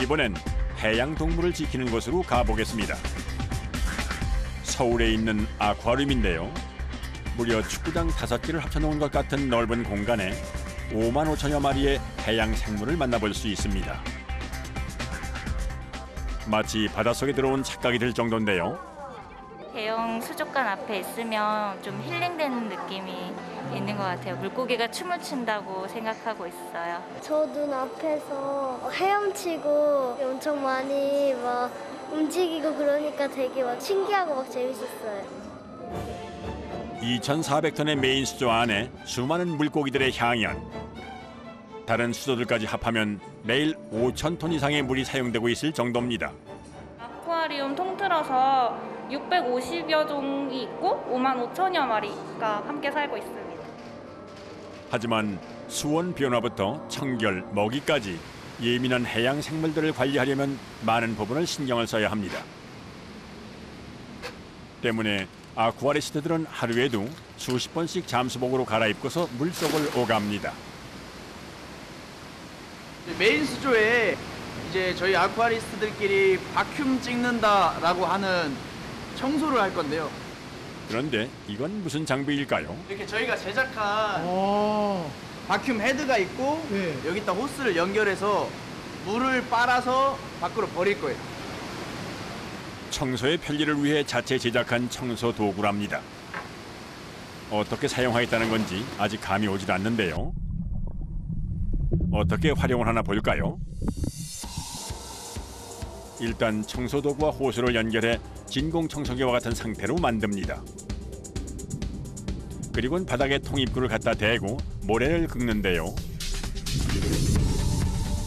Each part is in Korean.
이번엔 해양 동물을 지키는 곳으로 가보겠습니다. 서울에 있는 아쿠아리움인데요. 무려 축구장 다섯 개를 합쳐놓은 것 같은 넓은 공간에 5만 5천여 마리의 해양 생물을 만나볼 수 있습니다. 마치 바닷속에 들어온 착각이 들 정도인데요. 대형 수족관 앞에 있으면 좀 힐링되는 느낌이 있는 것 같아요. 물고기가 춤을 춘다고 생각하고 있어요. 저 눈 앞에서 헤엄치고 엄청 많이 막 움직이고 그러니까 되게 막 신기하고 막 재밌었어요. 2,400톤의 메인 수조 안에 수많은 물고기들의 향연. 다른 수조들까지 합하면 매일 5,000톤 이상의 물이 사용되고 있을 정도입니다. 아쿠아리움 통틀어서 650여 종이 있고 5만 5천여 마리가 함께 살고 있습니다. 하지만 수온 변화부터 청결, 먹이까지 예민한 해양 생물들을 관리하려면 많은 부분을 신경을 써야 합니다. 때문에 아쿠아리스트들은 하루에도 수십 번씩 잠수복으로 갈아입고서 물속을 오갑니다. 메인 수조에 이제 저희 아쿠아리스트들끼리 vacuum 찍는다라고 하는 청소를 할 건데요. 그런데 이건 무슨 장비일까요? 이렇게 저희가 제작한 어, 바큐um 헤드가 있고 네. 여기다 호스를 연결해서 물을 빨아서 밖으로 버릴 거예요. 청소의 편리를 위해 자체 제작한 청소 도구랍니다. 어떻게 사용하겠다는 건지 아직 감이 오질 않는데요. 어떻게 활용을 하나 볼까요? 일단 청소 도구와 호스를 연결해 진공 청소기와 같은 상태로 만듭니다. 그리고는 바닥에 통입구를 갖다 대고 모래를 긁는데요.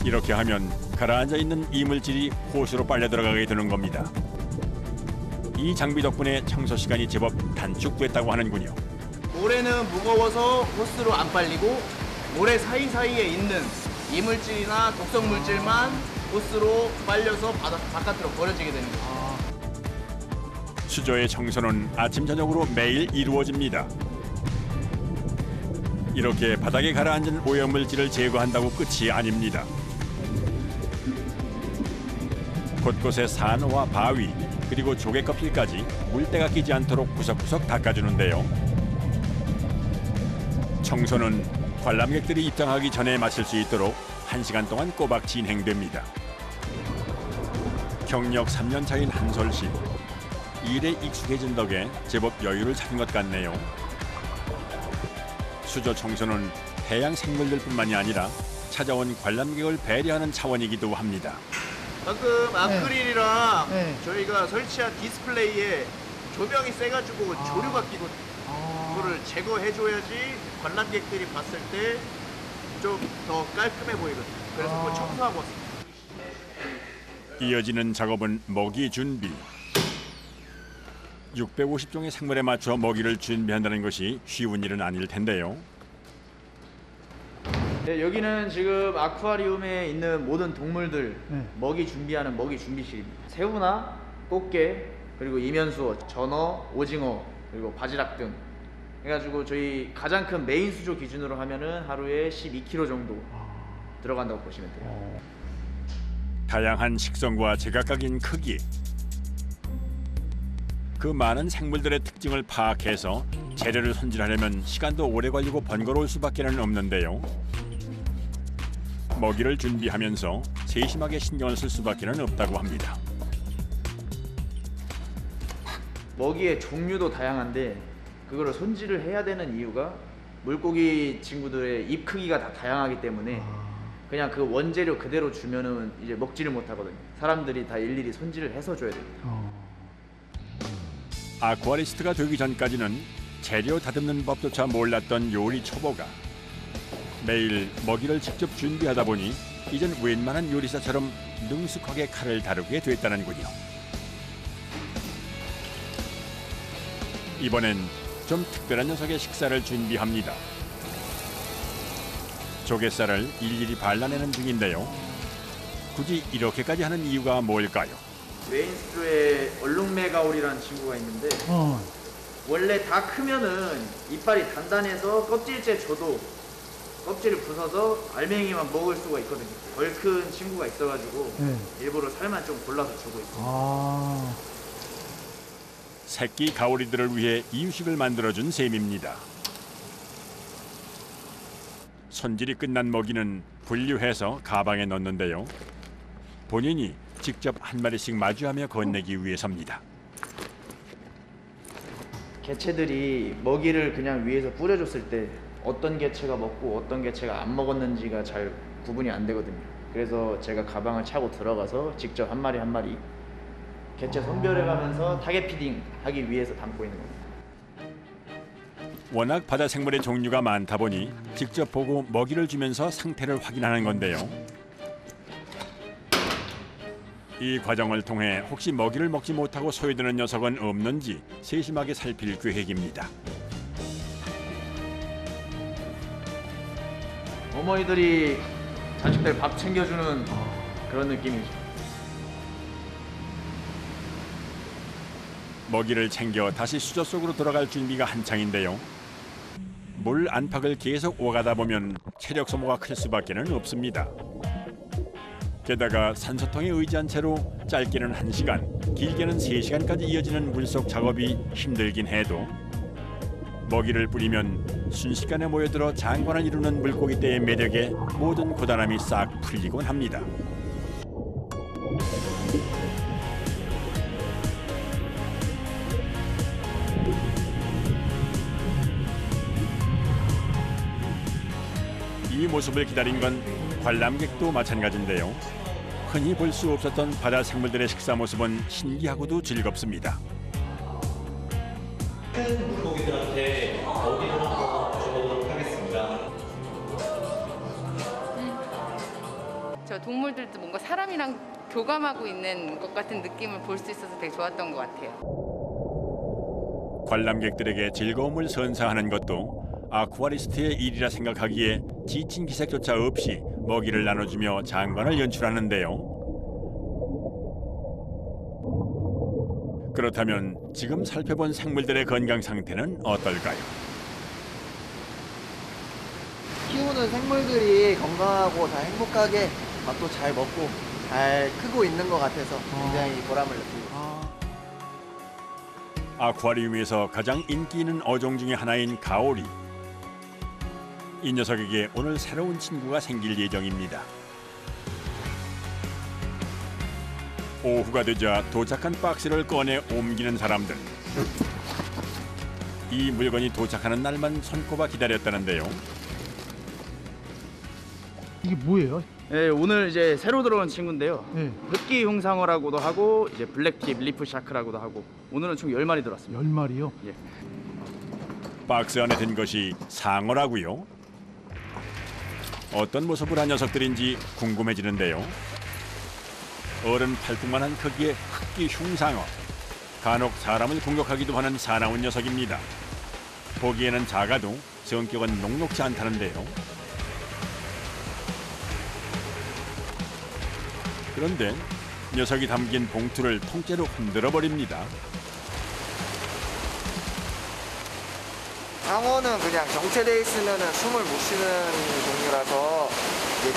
이렇게 하면 가라앉아 있는 이물질이 호스로 빨려 들어가게 되는 겁니다. 이 장비 덕분에 청소 시간이 제법 단축됐다고 하는군요. 모래는 무거워서 호스로 안 빨리고 모래 사이사이에 있는 이물질이나 독성 물질만 호스로 빨려서 바다, 바깥으로 버려지게 되는 거예요. 수조의 청소는 아침 저녁으로 매일 이루어집니다. 이렇게 바닥에 가라앉은 오염물질을 제거한다고 끝이 아닙니다. 곳곳에 산호와 바위 그리고 조개 껍질까지 물때가 끼지 않도록 구석구석 닦아주는데요. 청소는 관람객들이 입장하기 전에 마칠 수 있도록 1시간 동안 꼬박 진행됩니다. 경력 3년 차인 한솔 씨. 일에 익숙해진 덕에 제법 여유를 찾은 것 같네요. 수조 청소는 해양 생물들뿐만이 아니라 찾아온 관람객을 배려하는 차원이기도 합니다. 가끔 아크릴이랑 네. 저희가 설치한 디스플레이에 조명이 세가지고 조류가 끼고 아, 그거를 제거해줘야지 관람객들이 봤을 때 좀 더 깔끔해 보이거든요. 그래서 그거 아. 청소하고 왔습니다. 이어지는 작업은 먹이 준비. 650종의 생물에 맞춰 먹이를 준비한다는 것이 쉬운 일은 아닐 텐데요. 네, 여기는 지금 아쿠아리움에 있는 모든 동물들 네. 먹이 준비하는 먹이 준비실입니다. 새우나 꽃게 그리고 이면수어, 전어, 오징어 그리고 바지락 등 해가지고 저희 가장 큰 메인 수조 기준으로 하면은 하루에 12kg 정도 들어간다고 보시면 돼요. 다양한 식성과 제각각인 크기. 그 많은 생물들의 특징을 파악해서 재료를 손질하려면 시간도 오래 걸리고 번거로울 수밖에 는 없는데요. 먹이를 준비하면서 세심하게 신경을 쓸 수밖에 는 없다고 합니다. 먹이의 종류도 다양한데 그거를 손질을 해야 되는 이유가 물고기 친구들의 입 크기가 다 다양하기 때문에 그냥 그 원재료 그대로 주면은 이제 먹지를 못하거든요. 사람들이 다 일일이 손질을 해서 줘야 됩니다. 어. 아쿠아리스트가 되기 전까지는 재료 다듬는 법조차 몰랐던 요리 초보가 매일 먹이를 직접 준비하다 보니 이젠 웬만한 요리사처럼 능숙하게 칼을 다루게 됐다는군요. 이번엔 좀 특별한 녀석의 식사를 준비합니다. 조갯살을 일일이 발라내는 중인데요. 굳이 이렇게까지 하는 이유가 뭘까요? 메인 스튜에 얼룩메가올이라는 친구가 있는데 어, 원래 다 크면은 이빨이 단단해서 껍질째 줘도 껍질을 부숴서 알맹이만 먹을 수가 있거든요. 덜 큰 친구가 있어가지고 네. 일부러 살만 좀 골라서 주고 있어요. 아. 새끼 가오리들을 위해 이유식을 만들어준 셈입니다. 손질이 끝난 먹이는 분류해서 가방에 넣는데요. 본인이 직접 한 마리씩 마주하며 건네기 위해서입니다. 개체들이 먹이를 그냥 위에서 뿌려줬을 때 어떤 개체가 먹고 어떤 개체가 안 먹었는지가 잘 구분이 안 되거든요. 그래서 제가 가방을 차고 들어가서 직접 한 마리 한 마리 개체 선별해가면서 target feeding 하기 위해서 담고 있는 겁니다. 워낙 바다 생물의 종류가 많다 보니 직접 보고 먹이를 주면서 상태를 확인하는 건데요. 이 과정을 통해 혹시 먹이를 먹지 못하고 소외되는 녀석은 없는지 세심하게 살필 계획입니다. 어머니들이 자식들 밥 챙겨주는 그런 느낌이죠. 먹이를 챙겨 다시 수저 속으로 들어갈 준비가 한창인데요. 물 안팎을 계속 오가다 보면 체력 소모가 클 수밖에는 없습니다. 게다가 산소통에 의지한 채로 짧게는 1시간, 길게는 3시간까지 이어지는 물속 작업이 힘들긴 해도 먹이를 뿌리면 순식간에 모여들어 장관을 이루는 물고기 떼의 매력에 모든 고단함이 싹 풀리곤 합니다. 이 모습을 기다린 건 관람객도 마찬가지인데요. 흔히 볼 수 없었던 바다 생물들의 식사 모습은 신기하고도 즐겁습니다. 큰 물고기들한테 어디로 한번 줘보도록 하겠습니다. 저 동물들도 뭔가 사람이랑 교감하고 있는 것 같은 느낌을 볼 수 있어서 되게 좋았던 것 같아요. 관람객들에게 즐거움을 선사하는 것도 아쿠아리스트의 일이라 생각하기에 지친 기색조차 없이 먹이를 나눠주며 장관을 연출하는데요. 그렇다면 지금 살펴본 생물들의 건강 상태는 어떨까요? 키우는 생물들이 건강하고 다 행복하게 밥도 잘 먹고 잘 크고 있는 것 같아서 굉장히 보람을 느끼고. 아쿠아리움에서 가장 인기 있는 어종 중의 하나인 가오리. 이 녀석에게 오늘 새로운 친구가 생길 예정입니다. 오후가 되자 도착한 박스를 꺼내 옮기는 사람들. 이 물건이 도착하는 날만 손꼽아 기다렸다는데요. 이게 뭐예요? 네, 오늘 이제 새로 들어온 친구인데요. 네. 흑기 흉상어라고도 하고 이제 blacktip reef shark라고도 하고 오늘은 총 10마리 들어왔습니다. 열 마리요. 박스 안에 든 것이 상어라고요. 어떤 모습을 한 녀석들인지 궁금해지는데요. 어른 팔뚝만한 크기의 흑기 흉상어. 간혹 사람을 공격하기도 하는 사나운 녀석입니다. 보기에는 작아도 성격은 녹록지 않다는데요. 그런데 녀석이 담긴 봉투를 통째로 흔들어 버립니다. 상어는 그냥 정체돼 있으면 숨을 못 쉬는 종류라서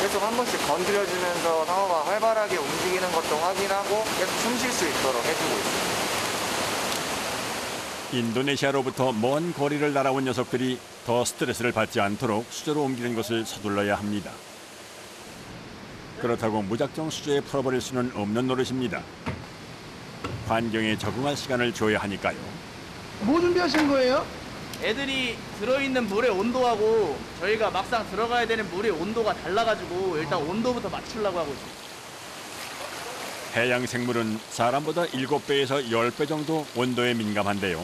계속 한 번씩 건드려주면서 상어가 활발하게 움직이는 것도 확인하고 계속 숨 쉴 수 있도록 해주고 있습니다. 인도네시아로부터 먼 거리를 날아온 녀석들이 더 스트레스를 받지 않도록 수저로 옮기는 것을 서둘러야 합니다. 그렇다고 무작정 수저에 풀어버릴 수는 없는 노릇입니다. 환경에 적응할 시간을 줘야 하니까요. 뭐 준비하신 거예요? 애들이 들어있는 물의 온도하고 저희가 막상 들어가야 되는 물의 온도가 달라가지고 일단 온도부터 맞추려고 하고 있어요. 해양 생물은 사람보다 7배에서 10배 정도 온도에 민감한데요.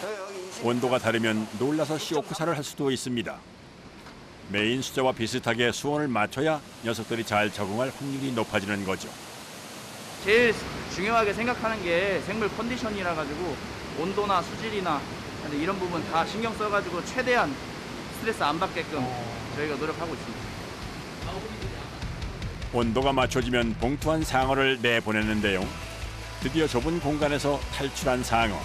저희 여기 20 온도가 다르면 놀라서 시오쿠사를 할 수도 있습니다. 메인 수저와 비슷하게 수온을 맞춰야 녀석들이 잘 적응할 확률이 높아지는 거죠. 제일 중요하게 생각하는 게 생물 컨디션이라 가지고 온도나 수질이나 근데 이런 부분 다 신경 써가지고 최대한 스트레스 안 받게끔 저희가 노력하고 있습니다. 온도가 맞춰지면 봉투한 상어를 내보냈는데요. 드디어 좁은 공간에서 탈출한 상어.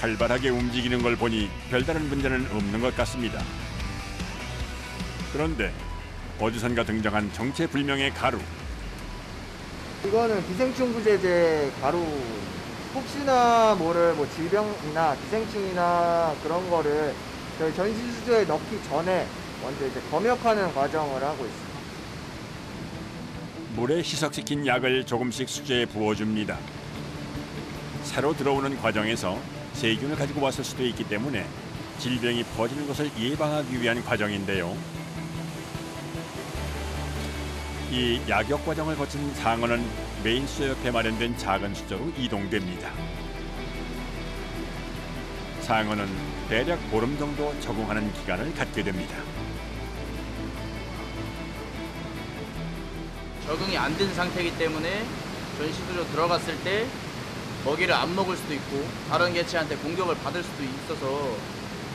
활발하게 움직이는 걸 보니 별다른 문제는 없는 것 같습니다. 그런데 어디선가 등장한 정체불명의 가루. 이거는 기생충구제제 가루 혹시나 모를 뭐 질병이나 기생충이나 그런 거를 저희 전신수조에 넣기 전에 먼저 이제 검역하는 과정을 하고 있습니다. 물에 희석시킨 약을 조금씩 수제에 부어줍니다. 새로 들어오는 과정에서 세균을 가지고 왔을 수도 있기 때문에 질병이 퍼지는 것을 예방하기 위한 과정인데요. 이 약역 과정을 거친 상어는 메인 수조 옆에 마련된 작은 수조로 이동됩니다. 상어는 대략 보름 정도 적응하는 기간을 갖게 됩니다. 적응이 안 된 상태이기 때문에 전시수로 들어갔을 때 먹이를 안 먹을 수도 있고 다른 개체한테 공격을 받을 수도 있어서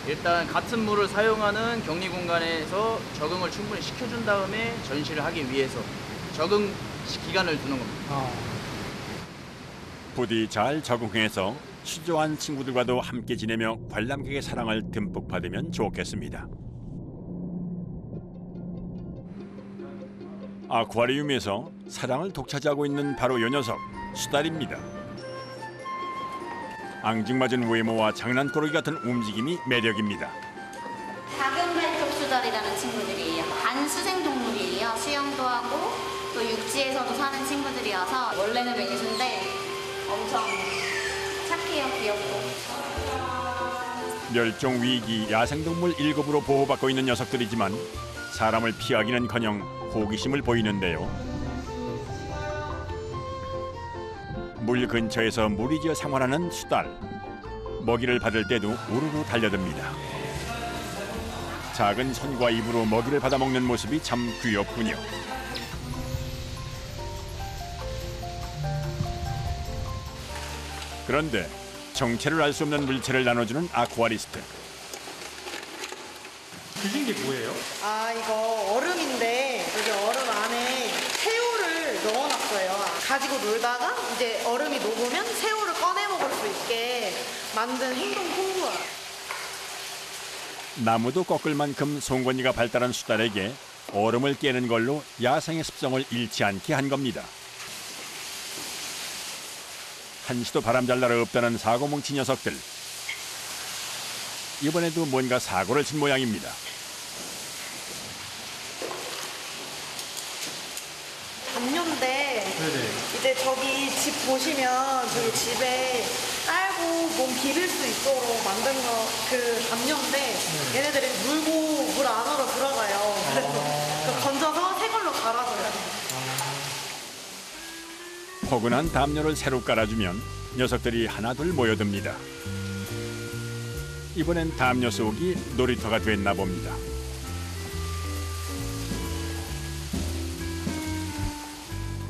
일단 같은 물을 사용하는 격리 공간에서 적응을 충분히 시켜준 다음에 전시를 하기 위해서 적응 시- 기간을 두는 겁니다. 아, 부디 잘 적응해서 수조한 친구들과도 함께 지내며 관람객의 사랑을 듬뿍 받으면 좋겠습니다. 아쿠아리움에서 사랑을 독차지하고 있는 바로 요 녀석 수달입니다. 앙증맞은 외모와 장난꾸러기 같은 움직임이 매력입니다. 작은 발톱 수달이라는 친구들이에요. 반수생 동물이에요. 수영도 하고 또 육지에서도 사는 친구들이어서 원래는 맹수인데 엄청 착해요. 귀엽고. 멸종 위기 야생동물 1급으로 보호받고 있는 녀석들이지만 사람을 피하기는커녕 호기심을 보이는데요. 물 근처에서 무리지어 생활하는 수달. 먹이를 받을 때도 우르르 달려듭니다. 작은 손과 입으로 먹이를 받아 먹는 모습이 참 귀엽군요. 그런데 정체를 알 수 없는 물체를 나눠주는 아쿠아리스트. 드신 게 뭐예요? 아 이거 얼음인데 여기 얼음 안에 새우를 넣어놨어요. 가지고 놀다가 이제 얼음이 녹으면 새우를 꺼내 먹을 수 있게 만든 행동 홍구야. 나무도 꺾을 만큼 송곳니가 발달한 수달에게 얼음을 깨는 걸로 야생의 습성을 잃지 않게 한 겁니다. 한시도 바람잘 날아 없다는 사고뭉치 녀석들. 이번에도 뭔가 사고를 친 모양입니다. 담요인데. 이제 저기 집 보시면 저기 집에 깔고 몸 비빌 수 있도록 만든 거 그 담요인데 얘네들이 물고 물 안으로 들어가요. 그래서 그 건져서 새 걸로 갈아줘요. 포근한 담요를 새로 깔아주면 녀석들이 하나둘 모여듭니다. 이번엔 담요 속이 놀이터가 됐나 봅니다.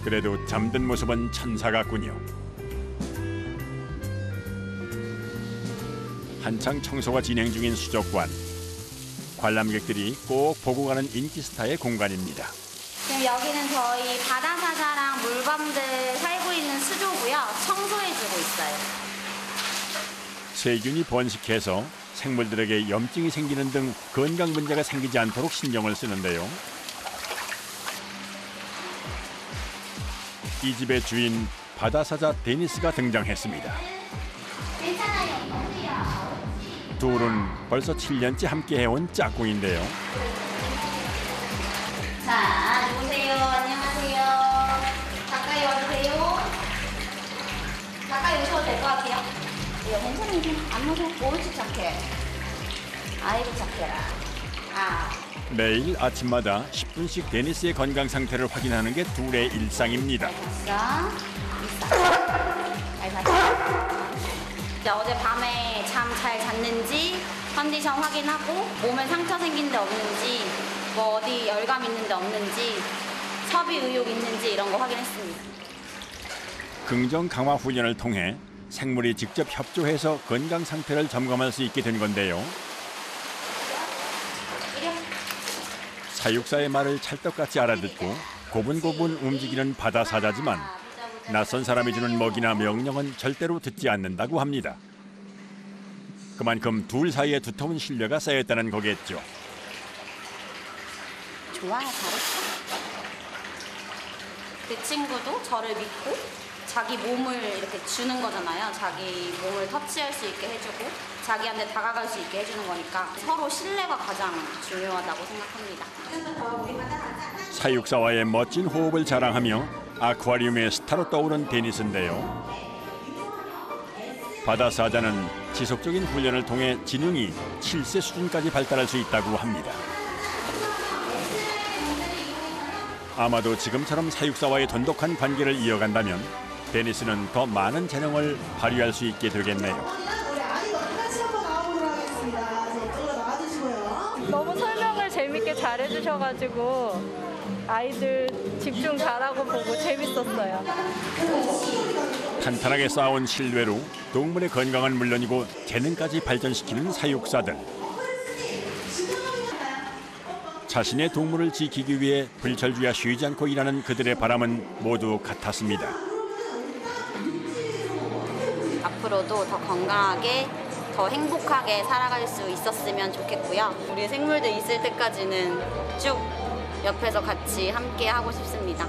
그래도 잠든 모습은 천사 같군요. 한창 청소가 진행 중인 수족관. 관람객들이 꼭 보고 가는 인기 스타의 공간입니다. 지금 여기는 저희 바다사자랑 물범들 살고 있는 수조고요. 청소해주고 있어요. 세균이 번식해서 생물들에게 염증이 생기는 등 건강 문제가 생기지 않도록 신경을 쓰는데요. 이 집의 주인 바다사자 데니스가 등장했습니다. 둘은 벌써 7년째 함께 해온 짝꿍인데요. 자, 이거 괜찮은지? 안 무서워? 옳지 착해. 아이고 착해라. 아, 매일 아침마다 10분씩 데니스의 건강 상태를 확인하는 게 둘의 일상입니다. 잘 잤어? 이제 어젯밤에 잠 잘 잤는지 컨디션 확인하고 몸에 상처 생긴 데 없는지 뭐 어디 열감 있는 데 없는지 섭이 의욕 있는지 이런 거 확인했습니다. 긍정 강화 훈련을 통해 생물이 직접 협조해서 건강 상태를 점검할 수 있게 된 건데요. 사육사의 말을 찰떡같이 알아듣고 고분고분 움직이는 바다 사자지만 낯선 사람이 주는 먹이나 명령은 절대로 듣지 않는다고 합니다. 그만큼 둘 사이에 두터운 신뢰가 쌓였다는 거겠죠. 좋아, 잘했어. 그 친구도 저를 믿고 자기 몸을 이렇게 주는 거잖아요. 자기 몸을 터치할 수 있게 해주고 자기한테 다가갈 수 있게 해주는 거니까 서로 신뢰가 가장 중요하다고 생각합니다. 사육사와의 멋진 호흡을 자랑하며 아쿠아리움의 스타로 떠오른 데니스인데요. 바다 사자는 지속적인 훈련을 통해 지능이 7세 수준까지 발달할 수 있다고 합니다. 아마도 지금처럼 사육사와의 돈독한 관계를 이어간다면 데니스는 더 많은 재능을 발휘할 수 있게 되겠네요. 너무 설명을 재밌게 잘해주셔가지고 아이들 집중 잘하고 보고 재밌었어요. 탄탄하게 쌓아온 신뢰로 동물의 건강은 물론이고 재능까지 발전시키는 사육사들. 자신의 동물을 지키기 위해 불철주야 쉬지 않고 일하는 그들의 바람은 모두 같았습니다. 앞으로도 더 건강하게 더 행복하게 살아갈 수 있었으면 좋겠고요. 우리 생물들 있을 때까지는 쭉 옆에서 같이 함께 하고 싶습니다.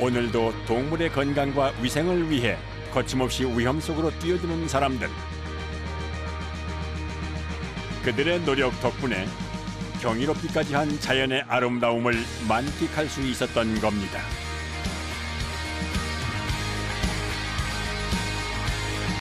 오늘도 동물의 건강과 위생을 위해 거침없이 위험 속으로 뛰어드는 사람들. 그들의 노력 덕분에 경이롭기까지 한 자연의 아름다움을 만끽할 수 있었던 겁니다.